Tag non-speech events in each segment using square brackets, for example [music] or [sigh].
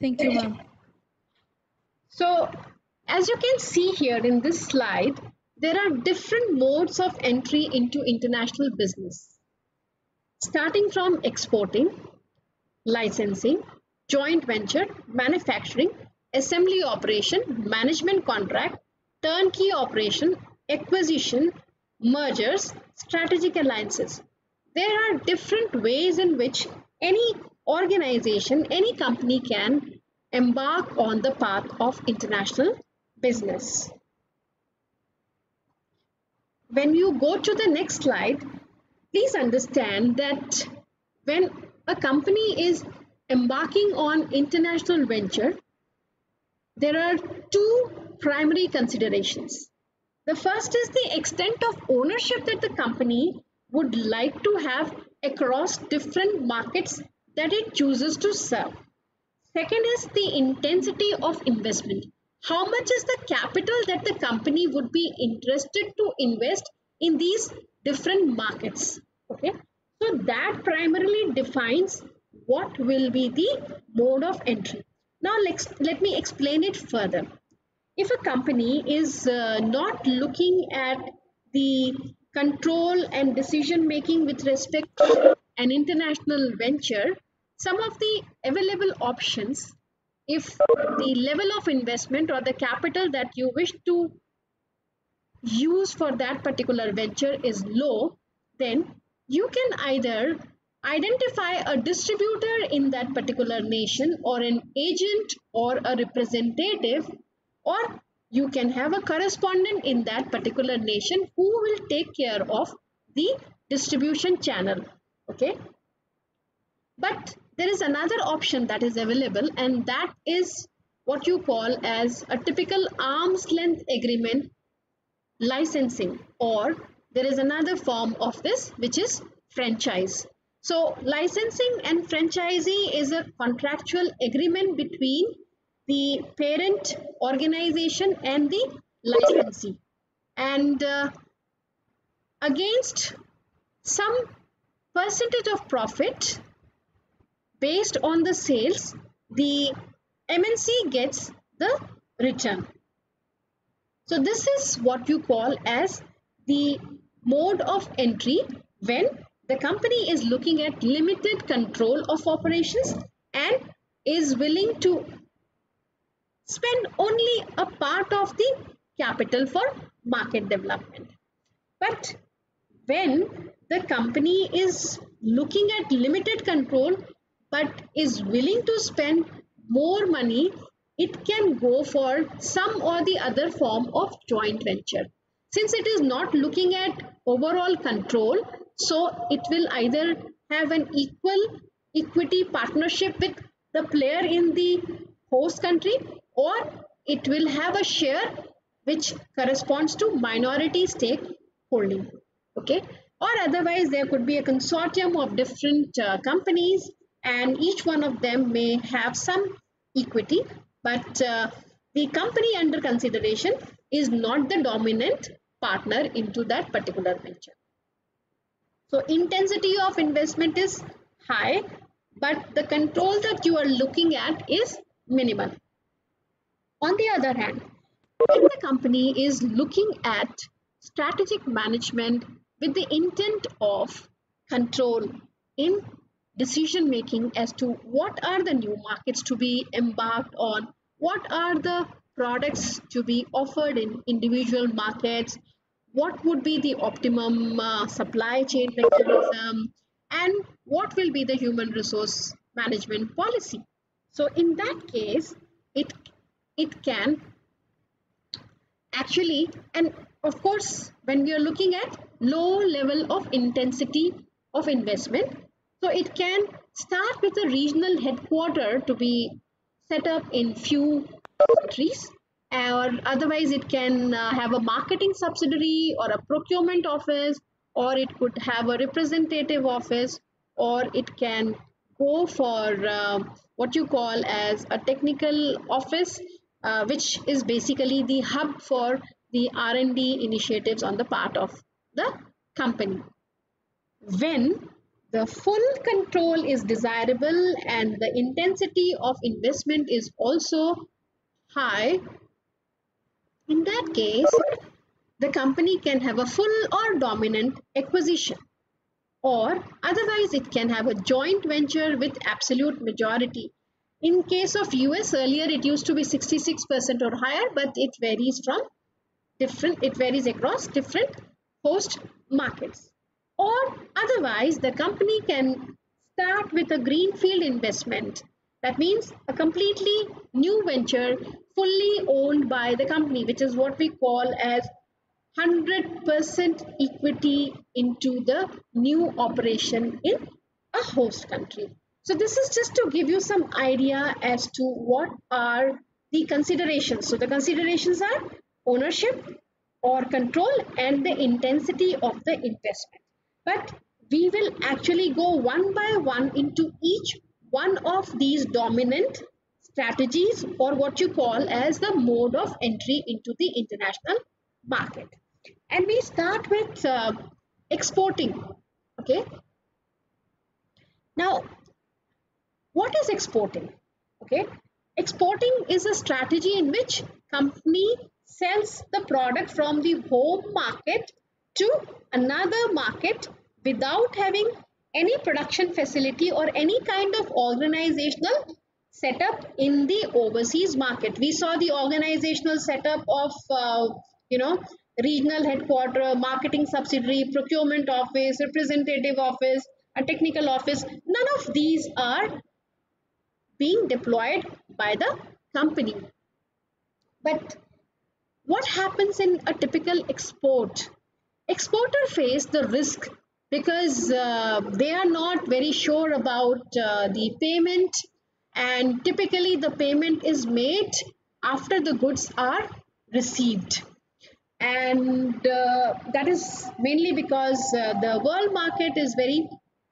Thank you, ma'am. So, as you can see here in this slide, there are different modes of entry into international business. Starting from exporting, licensing, joint venture, manufacturing, assembly operation, management contract, turnkey operation, acquisition, mergers, strategic alliances. There are different ways in which any organization, any company can embark on the path of international business. When you go to the next slide, please understand that when a company is embarking on international venture, there are two primary considerations. The first is the extent of ownership that the company would like to have across different markets that it chooses to serve. Second is the intensity of investment. How much is the capital that the company would be interested to invest in these different markets? Okay, so that primarily defines what will be the mode of entry. Now let's let me explain it further. If a company is uh, not looking at the control and decision making with respect to an international venture, some of the available options if the level of investment or the capital that you wish to use for that particular venture is low then you can either identify a distributor in that particular nation or an agent or a representative or you can have a correspondent in that particular nation who will take care of the distribution channel okay? But there is another option that is available and that is what you call as a typical arm's length agreement licensing or there is another form of this which is franchise. So licensing and franchisee is a contractual agreement between the parent organization and the licensee and uh, against some percentage of profit based on the sales, the MNC gets the return. So this is what you call as the mode of entry when the company is looking at limited control of operations and is willing to spend only a part of the capital for market development. But when the company is looking at limited control but is willing to spend more money, it can go for some or the other form of joint venture. Since it is not looking at overall control, so it will either have an equal equity partnership with the player in the host country or it will have a share which corresponds to minority stake holding okay or otherwise there could be a consortium of different uh, companies and each one of them may have some equity but uh, the company under consideration is not the dominant partner into that particular venture. So intensity of investment is high but the control that you are looking at is minimal. On the other hand, if the company is looking at strategic management with the intent of control in decision making as to what are the new markets to be embarked on, what are the products to be offered in individual markets, what would be the optimum uh, supply chain mechanism, and what will be the human resource management policy. So in that case, it, it can actually, and of course, when we are looking at low level of intensity of investment, so it can start with a regional headquarter to be set up in few countries or otherwise it can uh, have a marketing subsidiary or a procurement office or it could have a representative office or it can go for uh, what you call as a technical office uh, which is basically the hub for the R&D initiatives on the part of the company. When the full control is desirable and the intensity of investment is also high, in that case, the company can have a full or dominant acquisition or otherwise it can have a joint venture with absolute majority. In case of US earlier it used to be 66% or higher but it varies from different it varies across different host markets or otherwise the company can start with a greenfield investment that means a completely new venture fully owned by the company which is what we call as 100% equity into the new operation in a host country. So this is just to give you some idea as to what are the considerations. So the considerations are ownership or control and the intensity of the investment. But we will actually go one by one into each one of these dominant strategies or what you call as the mode of entry into the international market. And we start with uh, exporting okay? Now what is exporting okay? Exporting is a strategy in which company sells the product from the home market to another market without having any production facility or any kind of organizational setup in the overseas market we saw the organizational setup of uh, you know regional headquarter, marketing subsidiary, procurement office, representative office, a technical office. None of these are being deployed by the company. But what happens in a typical export? Exporter face the risk because uh, they are not very sure about uh, the payment. And typically the payment is made after the goods are received. And uh, that is mainly because uh, the world market is very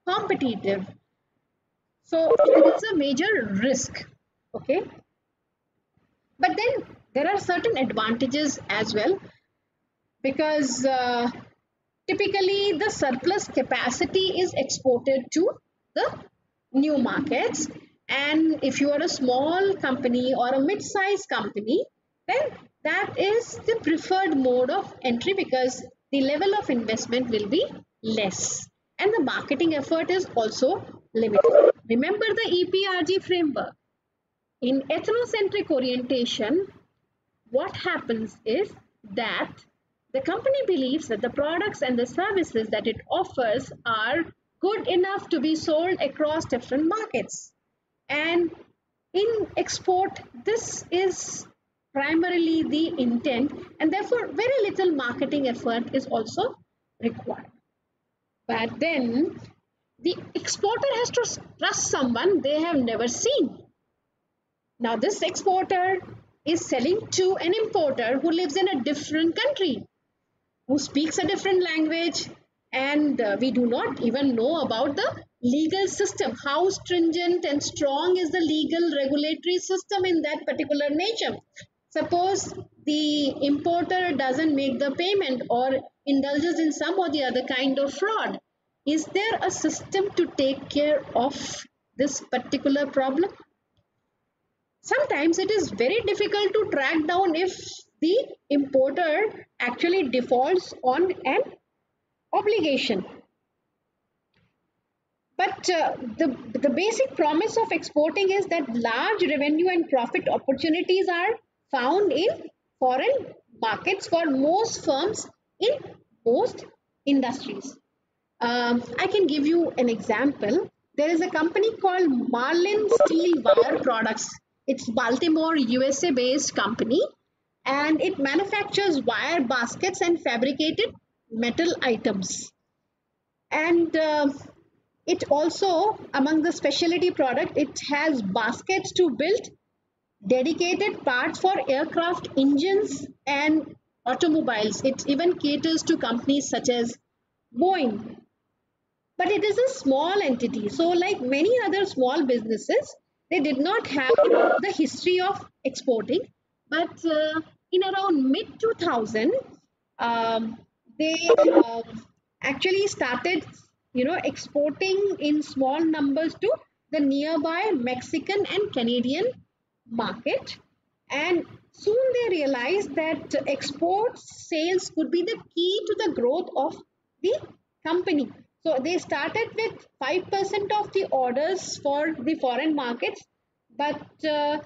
competitive. So it's a major risk okay? But then there are certain advantages as well. Because uh, typically the surplus capacity is exported to the new markets and if you are a small company or a mid-sized company then that is the preferred mode of entry because the level of investment will be less and the marketing effort is also limited. Remember the EPRG framework. In ethnocentric orientation, what happens is that the company believes that the products and the services that it offers are good enough to be sold across different markets. And in export, this is primarily the intent and therefore very little marketing effort is also required. But then the exporter has to trust someone they have never seen. Now this exporter is selling to an importer who lives in a different country, who speaks a different language and uh, we do not even know about the legal system. How stringent and strong is the legal regulatory system in that particular nation. Suppose the importer doesn't make the payment or indulges in some or the other kind of fraud. Is there a system to take care of this particular problem? Sometimes it is very difficult to track down if the importer actually defaults on an obligation. But uh, the, the basic promise of exporting is that large revenue and profit opportunities are found in foreign markets for most firms in most industries. Um, I can give you an example. There is a company called Marlin Steel Wire Products. It's Baltimore, USA based company and it manufactures wire baskets and fabricated metal items. And uh, it also, among the specialty product, it has baskets to build dedicated parts for aircraft engines and automobiles. It even caters to companies such as Boeing. But it is a small entity. So like many other small businesses, they did not have the history of exporting. But uh, in around mid 2000, um, they uh, actually started you know exporting in small numbers to the nearby mexican and canadian market. And soon they realized that export sales could be the key to the growth of the company. So they started with 5% of the orders for the foreign markets, but uh,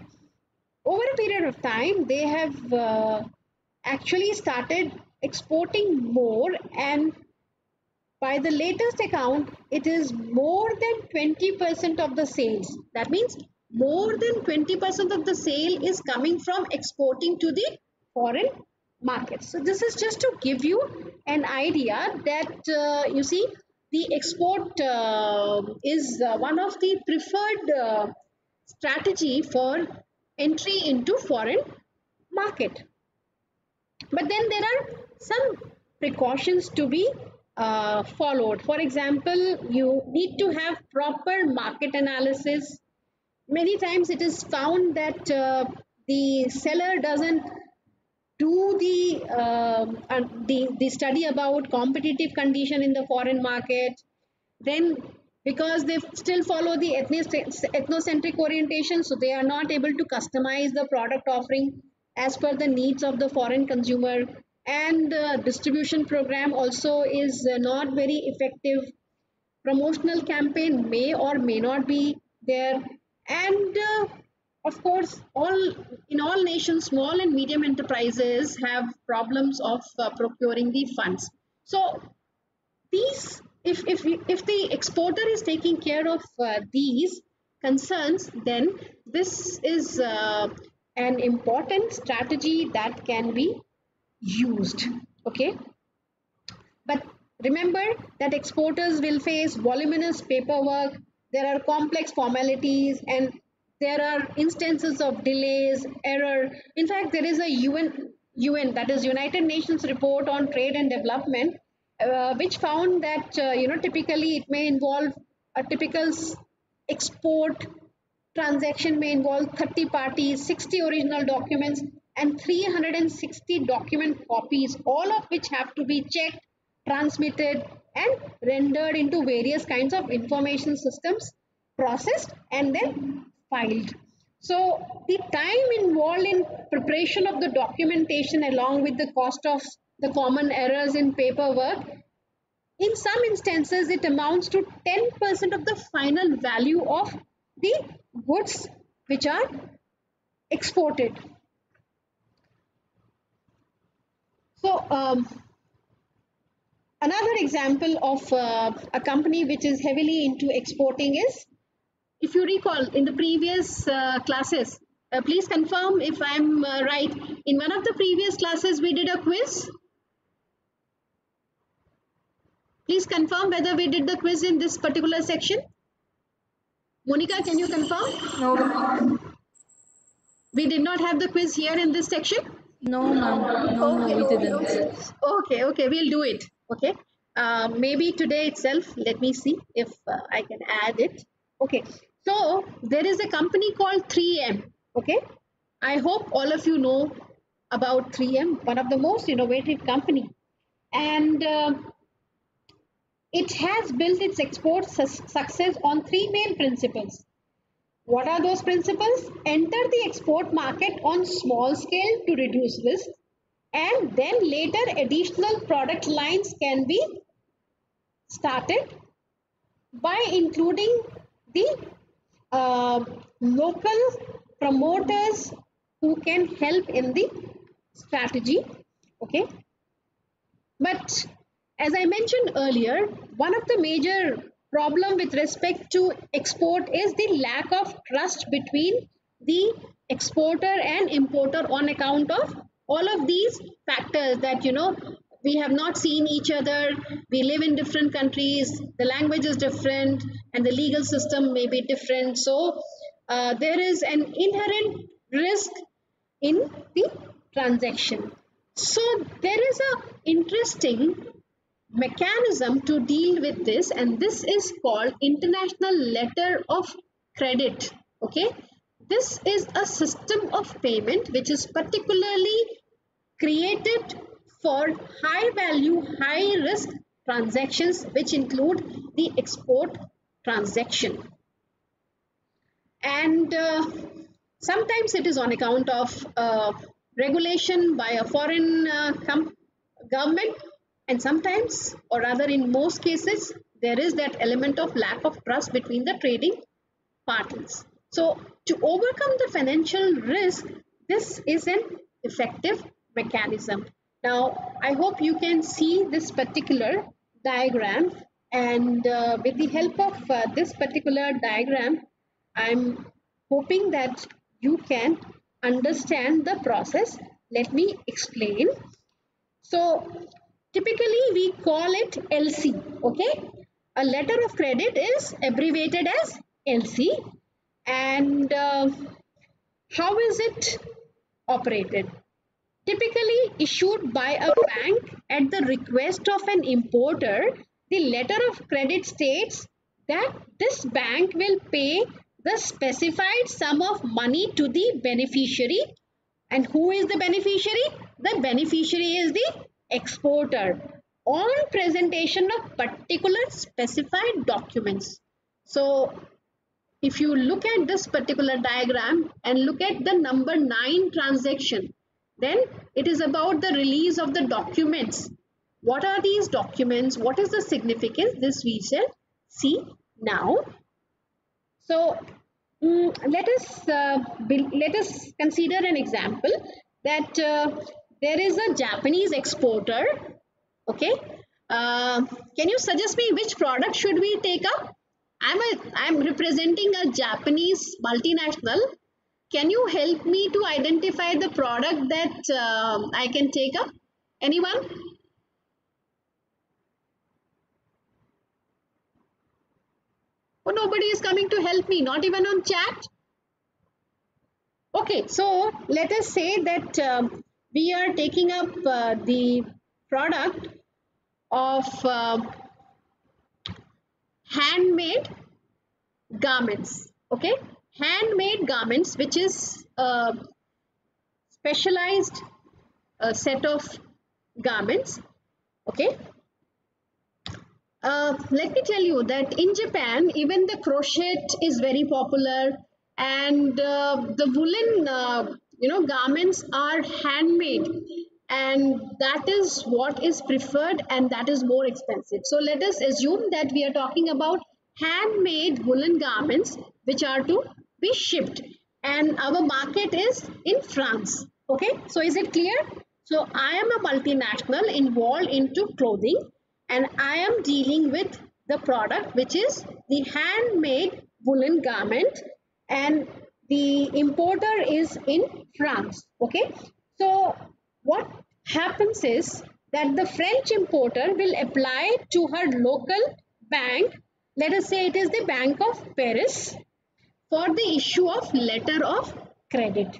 over a period of time, they have uh, actually started exporting more and by the latest account, it is more than 20% of the sales. That means more than 20% of the sale is coming from exporting to the foreign markets. So this is just to give you an idea that uh, you see the export uh, is uh, one of the preferred uh, strategy for entry into foreign market. But then there are some precautions to be uh, followed. For example you need to have proper market analysis. Many times it is found that uh, the seller doesn't do the, uh, the, the study about competitive condition in the foreign market. Then because they still follow the ethnocentric orientation, so they are not able to customize the product offering as per the needs of the foreign consumer. And the distribution program also is not very effective. Promotional campaign may or may not be there. And uh, of course, all in all nations, small and medium enterprises have problems of uh, procuring the funds. So these, if if if the exporter is taking care of uh, these concerns, then this is uh, an important strategy that can be used. Okay, but remember that exporters will face voluminous paperwork. There are complex formalities and there are instances of delays, error. In fact, there is a UN, UN that is United Nations report on trade and development, uh, which found that uh, you know typically it may involve a typical export transaction may involve 30 parties, 60 original documents, and 360 document copies, all of which have to be checked, transmitted, and rendered into various kinds of information systems, processed, and then filed. So the time involved in preparation of the documentation along with the cost of the common errors in paperwork, in some instances it amounts to 10% of the final value of the goods which are exported. So um, another example of uh, a company which is heavily into exporting is if you recall in the previous uh, classes, uh, please confirm if I'm uh, right. In one of the previous classes, we did a quiz. Please confirm whether we did the quiz in this particular section. Monica, can you confirm? No. We did not have the quiz here in this section? No, ma'am. No, okay, no, we didn't. Okay. okay, we'll do it. Okay. Uh, maybe today itself, let me see if uh, I can add it. Okay, so there is a company called 3M. Okay. I hope all of you know about 3M, one of the most innovative company. And uh, it has built its export su success on three main principles. What are those principles? Enter the export market on small scale to reduce risk and then later additional product lines can be started by including the uh, local promoters who can help in the strategy okay but as i mentioned earlier one of the major problem with respect to export is the lack of trust between the exporter and importer on account of all of these factors that you know we have not seen each other. We live in different countries. The language is different and the legal system may be different. So uh, there is an inherent risk in the transaction. So there is a interesting mechanism to deal with this and this is called international letter of credit okay this is a system of payment which is particularly created for high value, high risk transactions which include the export transaction. And uh, sometimes it is on account of uh, regulation by a foreign uh, government and sometimes or rather in most cases there is that element of lack of trust between the trading parties. So to overcome the financial risk, this is an effective mechanism. Now, I hope you can see this particular diagram and uh, with the help of uh, this particular diagram, I'm hoping that you can understand the process. Let me explain. So, typically we call it LC, okay? A letter of credit is abbreviated as LC and uh, how is it operated? Typically issued by a bank at the request of an importer, the letter of credit states that this bank will pay the specified sum of money to the beneficiary. And who is the beneficiary? The beneficiary is the exporter on presentation of particular specified documents. So if you look at this particular diagram and look at the number 9 transaction, then it is about the release of the documents. What are these documents? What is the significance? This we shall see now. So um, let us uh, let us consider an example that uh, there is a Japanese exporter. Okay, uh, can you suggest me which product should we take up? I'm a I'm representing a Japanese multinational. Can you help me to identify the product that uh, I can take up? Anyone? Oh, nobody is coming to help me, not even on chat. Okay, so let us say that uh, we are taking up uh, the product of uh, handmade garments okay? Handmade garments which is a specialized uh, set of garments okay? Uh, let me tell you that in Japan even the crochet is very popular and uh, the woolen uh, you know garments are handmade and that is what is preferred and that is more expensive. So let us assume that we are talking about handmade woolen garments which are to be shipped and our market is in France. Okay, so is it clear? So I am a multinational involved into clothing and I am dealing with the product which is the handmade woolen garment and the importer is in France. Okay, so what happens is that the French importer will apply to her local bank, let us say it is the Bank of Paris, for the issue of letter of credit.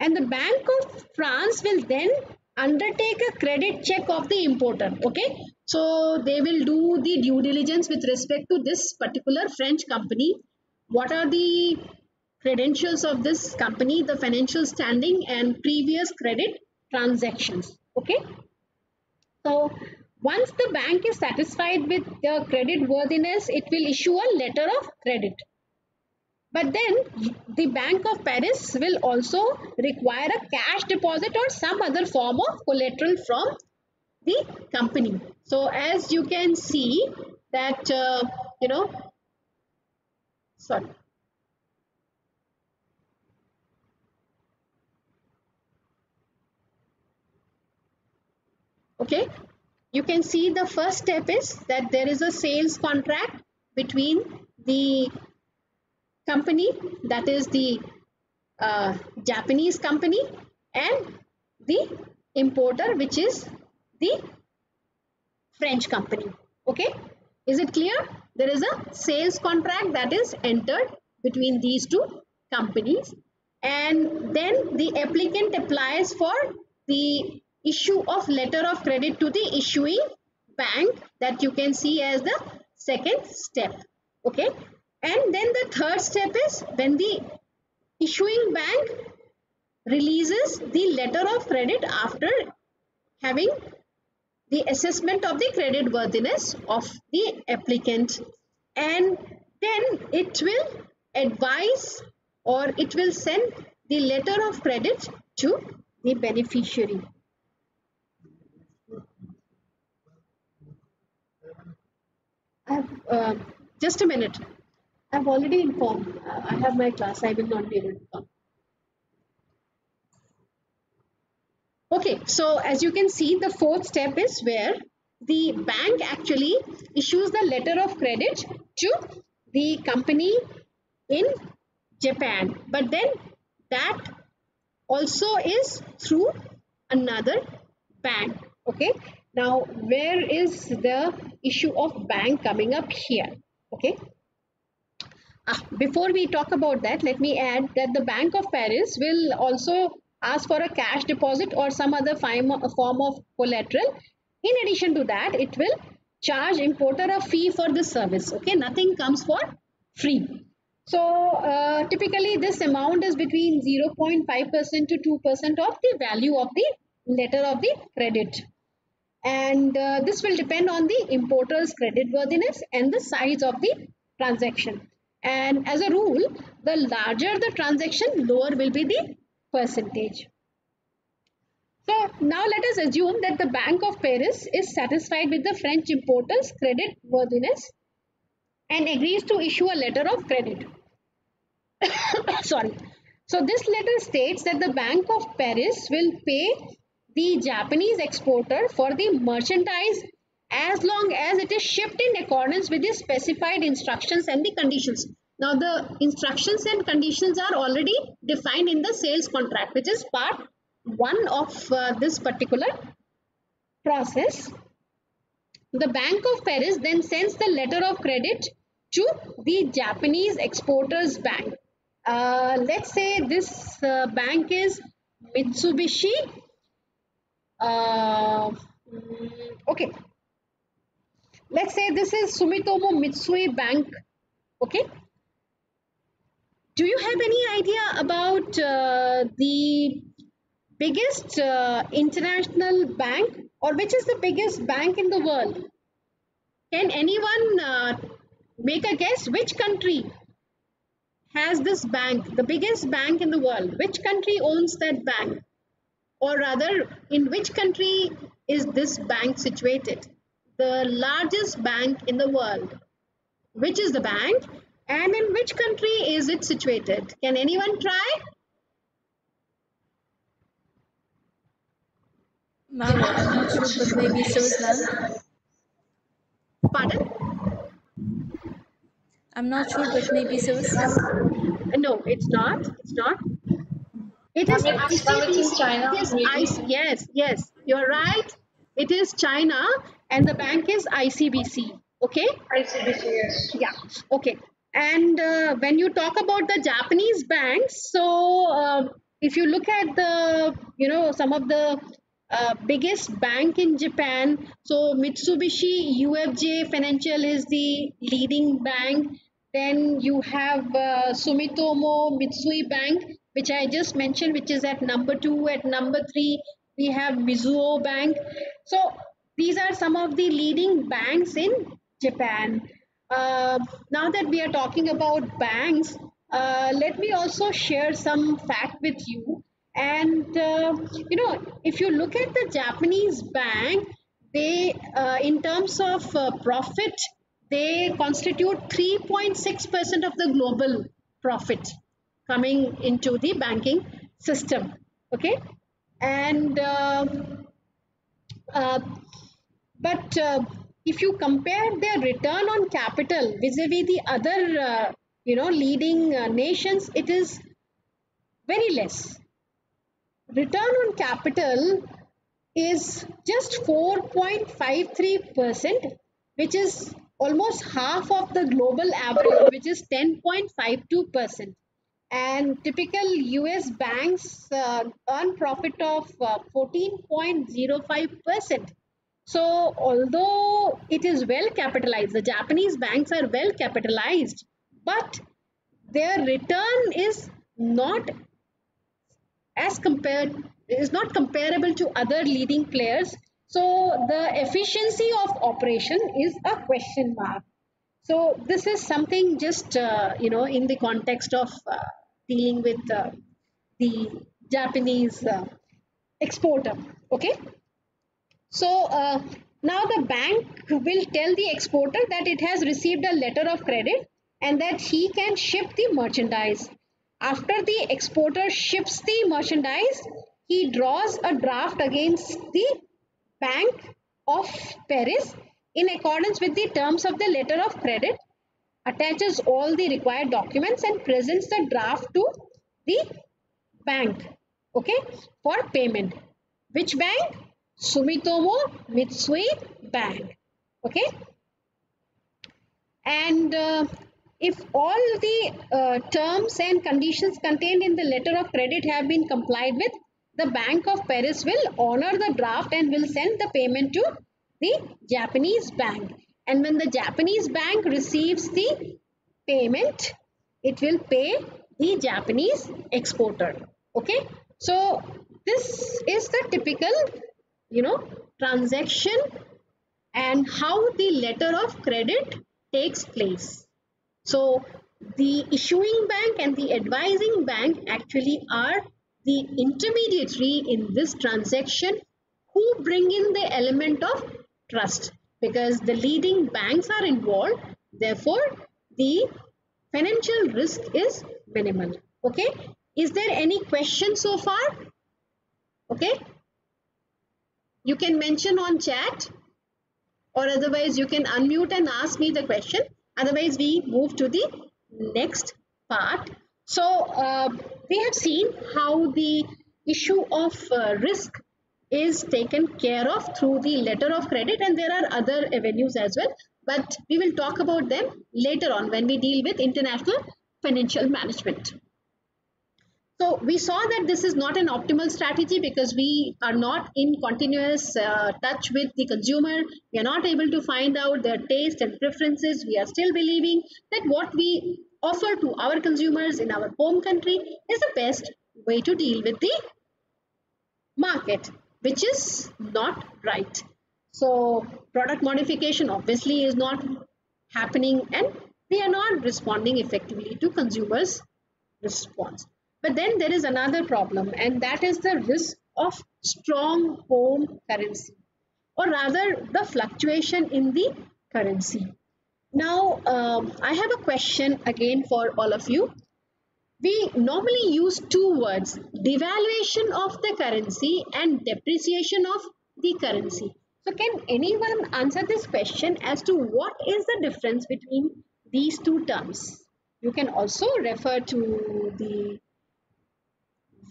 And the Bank of France will then undertake a credit check of the importer. Okay, so they will do the due diligence with respect to this particular French company. What are the credentials of this company, the financial standing and previous credit transactions okay? So once the bank is satisfied with the credit worthiness it will issue a letter of credit. But then the bank of paris will also require a cash deposit or some other form of collateral from the company. So as you can see that uh, you know sorry okay? You can see the first step is that there is a sales contract between the company that is the uh, Japanese company and the importer which is the French company. Okay? Is it clear? There is a sales contract that is entered between these two companies and then the applicant applies for the issue of letter of credit to the issuing bank that you can see as the second step okay and then the third step is when the issuing bank releases the letter of credit after having the assessment of the credit worthiness of the applicant and then it will advise or it will send the letter of credit to the beneficiary. I've, uh, just a minute. I've already informed. Uh, I have my class. I will not be able to come. Okay, so as you can see, the fourth step is where the bank actually issues the letter of credit to the company in Japan. But then that also is through another bank. Okay. Now, where is the issue of bank coming up here? Okay. Ah, before we talk about that, let me add that the Bank of Paris will also ask for a cash deposit or some other form of collateral. In addition to that, it will charge importer a fee for this service. Okay, nothing comes for free. So uh, typically this amount is between 0.5% to 2% of the value of the letter of the credit. And uh, this will depend on the importer's credit worthiness and the size of the transaction. And as a rule, the larger the transaction, lower will be the percentage. So now let us assume that the Bank of Paris is satisfied with the French importer's credit worthiness and agrees to issue a letter of credit. [coughs] Sorry. So this letter states that the Bank of Paris will pay the Japanese exporter for the merchandise as long as it is shipped in accordance with the specified instructions and the conditions. Now the instructions and conditions are already defined in the sales contract which is part 1 of uh, this particular process. The Bank of Paris then sends the letter of credit to the Japanese exporters bank. Uh, let's say this uh, bank is Mitsubishi. Uh, mm, okay. Let's say this is Sumitomo Mitsui Bank. Okay. Do you have any idea about uh, the biggest uh, international bank or which is the biggest bank in the world? Can anyone uh, Make a guess which country has this bank, the biggest bank in the world? Which country owns that bank? Or rather, in which country is this bank situated? The largest bank in the world. Which is the bank and in which country is it situated? Can anyone try? Ma'am, I'm not sure, but maybe Switzerland. Pardon? I'm not sure, but maybe Switzerland. No, it's not. It's not. It is ICBC. China. It is yes, yes, you're right. It is China, and the bank is ICBC. Okay. ICBC, yes. Yeah. Okay. And uh, when you talk about the Japanese banks, so uh, if you look at the, you know, some of the uh, biggest bank in Japan. So Mitsubishi UFJ Financial is the leading bank. Then you have uh, Sumitomo Mitsui Bank, which I just mentioned, which is at number two. At number three, we have Mizuho Bank. So these are some of the leading banks in Japan. Uh, now that we are talking about banks, uh, let me also share some fact with you and uh, you know, if you look at the Japanese bank, they, uh, in terms of uh, profit, they constitute 3.6% of the global profit coming into the banking system. Okay, and uh, uh, but uh, if you compare their return on capital vis-a-vis -vis the other, you know, leading nations, it is very less return on capital is just 4.53%, which is almost half of the global average, which is 10.52%. And typical US banks uh, earn profit of 14.05%. Uh, so, although it is well capitalized, the Japanese banks are well capitalized, but their return is not as compared is not comparable to other leading players. So the efficiency of operation is a question mark. So this is something just uh, you know in the context of uh, dealing with uh, the Japanese uh, exporter. Okay. So uh, now the bank will tell the exporter that it has received a letter of credit and that he can ship the merchandise. After the exporter ships the merchandise, he draws a draft against the Bank of Paris in accordance with the terms of the letter of credit, attaches all the required documents and presents the draft to the bank okay for payment. Which bank? Sumitomo mitsui bank okay? And uh, if all the uh, terms and conditions contained in the letter of credit have been complied with the bank of paris will honor the draft and will send the payment to the japanese bank and when the japanese bank receives the payment it will pay the japanese exporter. Okay? So this is the typical you know transaction and how the letter of credit takes place. So the issuing bank and the advising bank actually are the intermediary in this transaction who bring in the element of trust because the leading banks are involved therefore the financial risk is minimal okay is there any question so far? Okay. You can mention on chat or otherwise you can unmute and ask me the question. Otherwise we move to the next part. So uh, we have seen how the issue of uh, risk is taken care of through the letter of credit and there are other avenues as well. But we will talk about them later on when we deal with international financial management. So we saw that this is not an optimal strategy because we are not in continuous uh, touch with the consumer. We are not able to find out their taste and preferences. We are still believing that what we offer to our consumers in our home country is the best way to deal with the market, which is not right. So product modification obviously is not happening and we are not responding effectively to consumers' response. But then there is another problem, and that is the risk of strong home currency, or rather, the fluctuation in the currency. Now, um, I have a question again for all of you. We normally use two words devaluation of the currency and depreciation of the currency. So, can anyone answer this question as to what is the difference between these two terms? You can also refer to the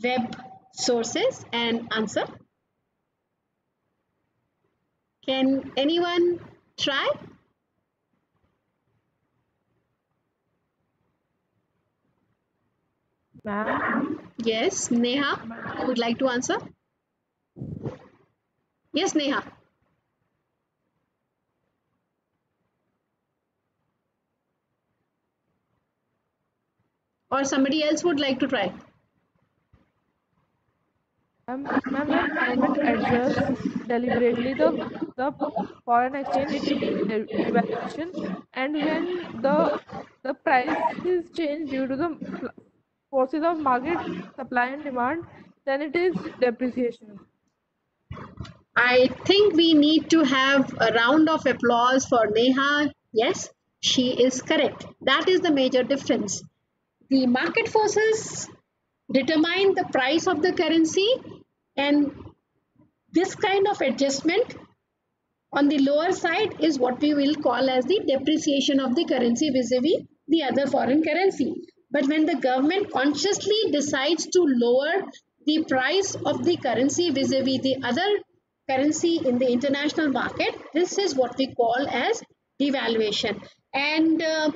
web sources and answer. Can anyone try? Ma'am, Yes, Neha would like to answer. Yes, Neha. Or somebody else would like to try. Um, ma'am, ma'am, when government adjusts deliberately the the foreign exchange de- devaluation, and when the the price is changed due to the pl- forces of market supply and demand, then it is depreciation. I think we need to have a round of applause for Neha. Yes, she is correct. That is the major difference. The market forces determine the price of the currency, and this kind of adjustment on the lower side is what we will call as the depreciation of the currency vis-a-vis the other foreign currency. But when the government consciously decides to lower the price of the currency vis-a-vis the other currency in the international market, this is what we call as devaluation. And uh,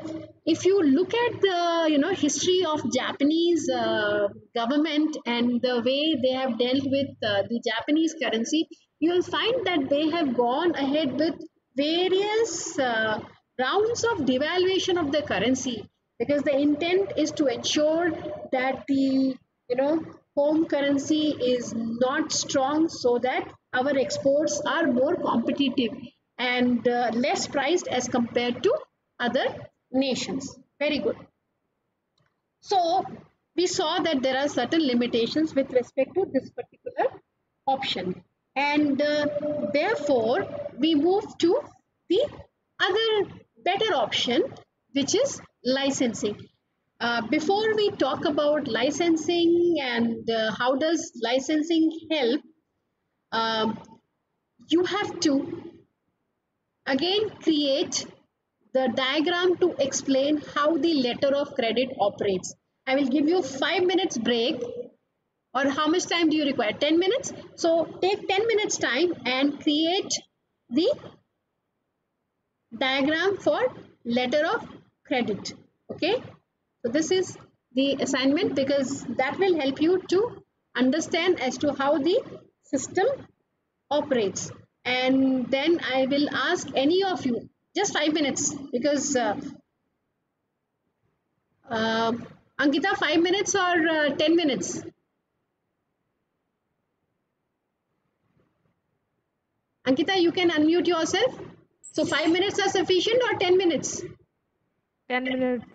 if you look at the you know history of Japanese uh, government and the way they have dealt with uh, the Japanese currency, you will find that they have gone ahead with various uh, rounds of devaluation of the currency because the intent is to ensure that the you know home currency is not strong so that our exports are more competitive and uh, less priced as compared to other nations. Very good. So we saw that there are certain limitations with respect to this particular option and uh, therefore we move to the other better option which is licensing. Uh, before we talk about licensing and uh, how does licensing help, um, you have to again create the diagram to explain how the letter of credit operates. I will give you five minutes break or how much time do you require? 10 minutes. So take 10 minutes time and create the diagram for letter of credit. Okay. So this is the assignment because that will help you to understand as to how the system operates. And then I will ask any of you just five minutes because uh, uh, Ankita, five minutes or uh, 10 minutes? Ankita, you can unmute yourself. So five minutes are sufficient or 10 minutes? 10 minutes.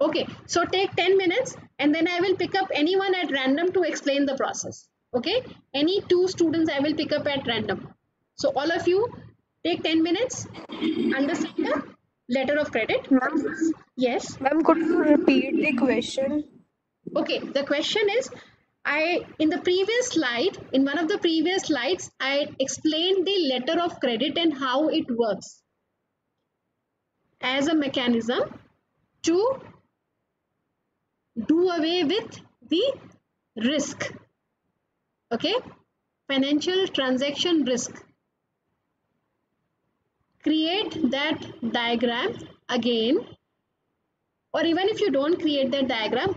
Okay, so take 10 minutes and then I will pick up anyone at random to explain the process. Okay, any two students I will pick up at random. So all of you take 10 minutes, understand the letter of credit. Ma'am, Yes. ma'am, could you repeat the question? Okay, the question is, I in the previous slide, in one of the previous slides, I explained the letter of credit and how it works as a mechanism to do away with the risk. Okay, financial transaction risk. Create that diagram again, or even if you don't create that diagram,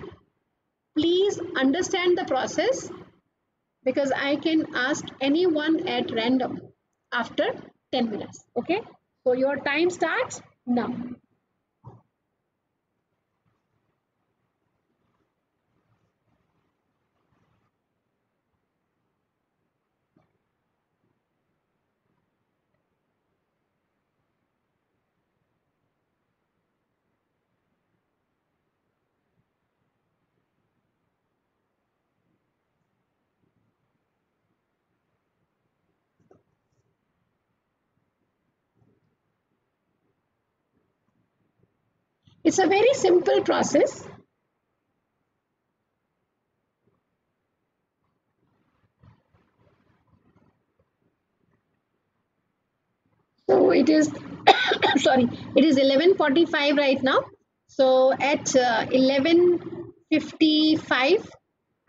please understand the process because I can ask anyone at random after 10 minutes. Okay, so your time starts now. It's a very simple process. So it is, [coughs] sorry, it is 11.45 right now. So at uh, 11.55,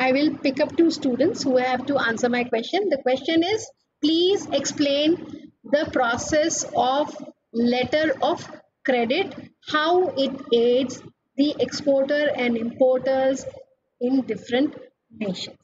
I will pick up two students who have to answer my question. The question is, please explain the process of letter of credit, how it aids the exporter and importers in different nations.